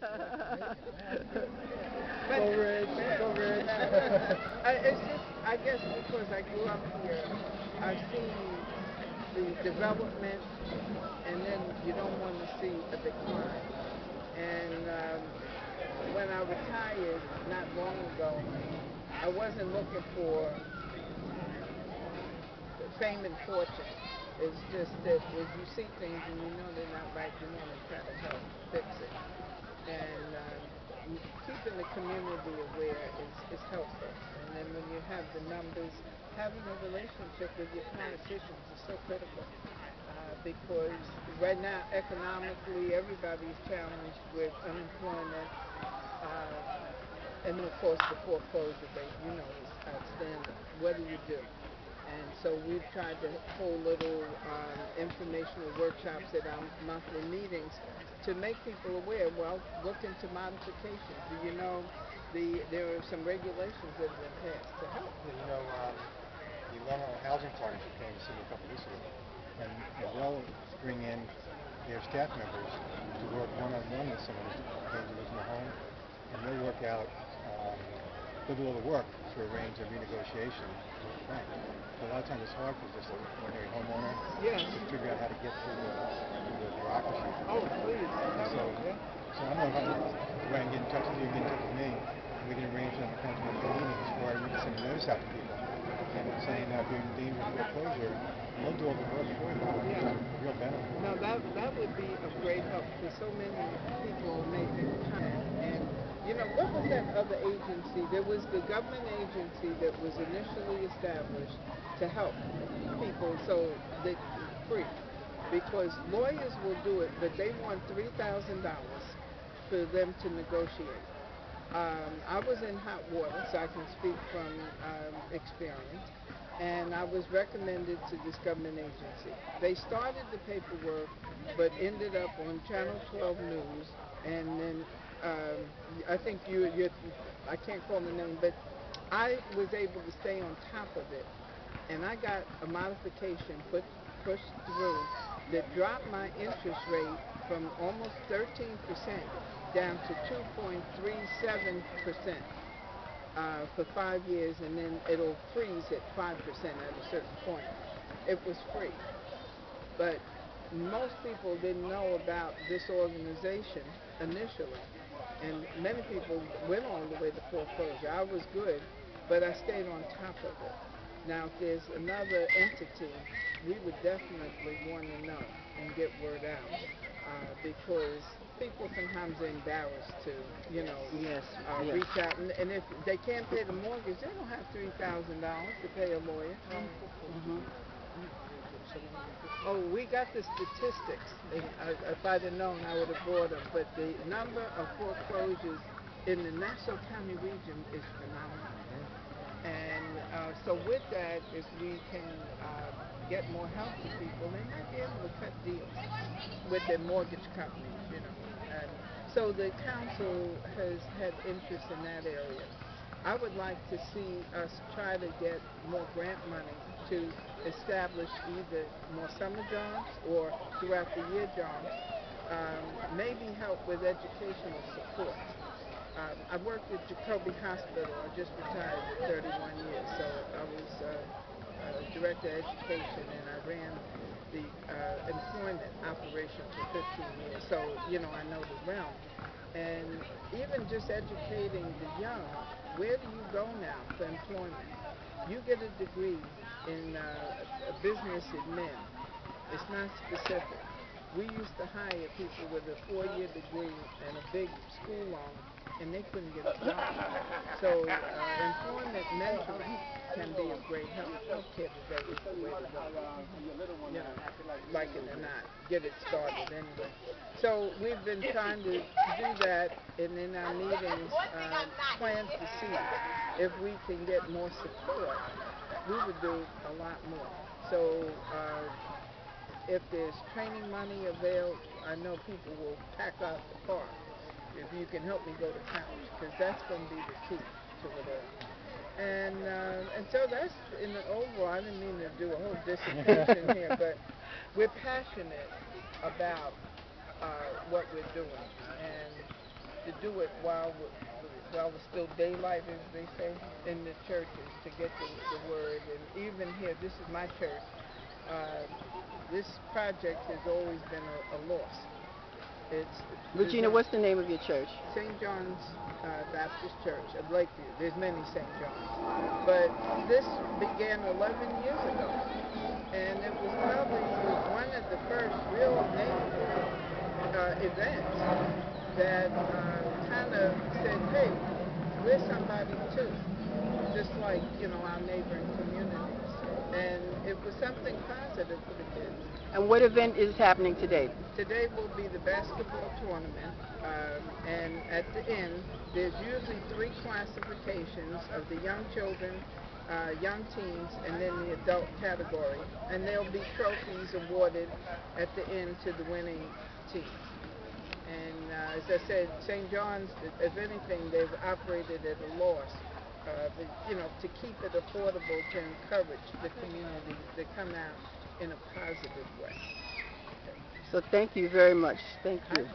Go Reds, go Reds. I, it's just, I guess because I grew up here, I've seen the development, and then you don't want to see a decline. And um, when I retired not long ago, I wasn't looking for fame and fortune. It's just that if you see things and you know they're not right, you want to try to help fix it. And um, keeping the community aware is, is helpful. And then when you have the numbers, having a relationship with your politicians is so critical. Uh, because right now, economically, everybody's challenged with unemployment. Uh, and of course, the foreclosure rate, you know, is outstanding. What do you do? And so we've tried to hold little um, informational workshops at our monthly meetings to make people aware. Well, look into modifications. Do you know the there are some regulations that have been passed to help? You know, um, the Long Housing Partnership came to see me a couple of weeks ago, and they'll bring in their staff members to work one-on-one with someone who's in the home, and they'll work out, um, they'll do all the work to arrange a renegotiation bank. So a lot of times it's hard for just an ordinary homeowner Yeah. to figure out how to get through the, through the bureaucracy. Oh, please. So, so I don't know if I can, I get in touch with you, get in touch with me, and we can arrange kind of meetings where we can send a notice out to people and saying that we're in danger of foreclosure, they'll do all the work for you. Yeah. Real benefit. Now that that would be a great help because so many people may be behind. And what was that other agency? There was the government agency that was initially established to help people so that free. Because lawyers will do it, but they want three thousand dollars for them to negotiate. Um, I was in hot water, so I can speak from um, experience, and I was recommended to this government agency. They started the paperwork, but ended up on Channel 12 News, and then um, I think you, you, I can't call the name, but I was able to stay on top of it, and I got a modification put pushed through that dropped my interest rate from almost 13% down to 2.37% uh, for five years, and then it'll freeze at 5% at a certain point. It was free. But most people didn't know about this organization initially, and many people went all the way to foreclosure. I was good, but I stayed on top of it. Now, if there's another entity, we would definitely want to know and get word out uh, because people sometimes are embarrassed to, you know, Yes, uh, yes. reach out. And, and if they can't pay the mortgage, they don't have three thousand dollars to pay a lawyer. Mhm. Oh, we got the statistics. If I'd have known, I would have bought them. But the number of foreclosures in the Nassau County region is phenomenal. And uh, so with that, if we can uh, get more help to people, they might be able to cut deals with their mortgage companies, you know. And so the council has had interest in that area. I would like to see us try to get more grant money to establish either more summer jobs or throughout the year jobs, um, maybe help with educational support. Um, I worked at Jacobi Hospital. I just retired at 31 years, so I was uh, uh, director of education and I ran the uh, employment operation for 15 years. So you know I know the realm, and even just educating the young. Where do you go now for employment? You get a degree in uh, business admin. It's not specific. We used to hire people with a four-year degree and a big school loan, and they couldn't get a job. So uh, employment mentoring can be of great help. Healthcare today is the way to go. You know, like it or not, get it started anyway. So we've been trying to do that, and in our meetings, um, plant the seed. If we can get more support, we would do a lot more. So uh, if there's training money available, I know people will pack out the car. If you can help me go to college, because that's going to be the key to it all. And uh, and so that's in the overall. I didn't mean to do a whole dissertation here, but we're passionate about uh, what we're doing, and to do it while we- while it's still daylight, as they say, in the churches to get the, the word. And even here, this is my church. Uh, this project has always been a, a loss. It's Regina, what's the name of your church? St. John's uh, Baptist Church of Lakeview. There's many St. John's, but this began 11 years ago, and it was probably one of the first real major uh, events that uh, kind of said, "Hey, we're somebody too," just like you know our neighboring communities, and it was something positive for the kids. And what event is happening today? Today will be the basketball tournament, um, and at the end, there's usually three classifications of the young children, uh, young teens, and then the adult category. And there'll be trophies awarded at the end to the winning team. And uh, as I said, St. John's, if anything, they've operated at a loss. Uh, but, you know, to keep it affordable to encourage the community to come out in a positive way. So thank you very much. Thank you.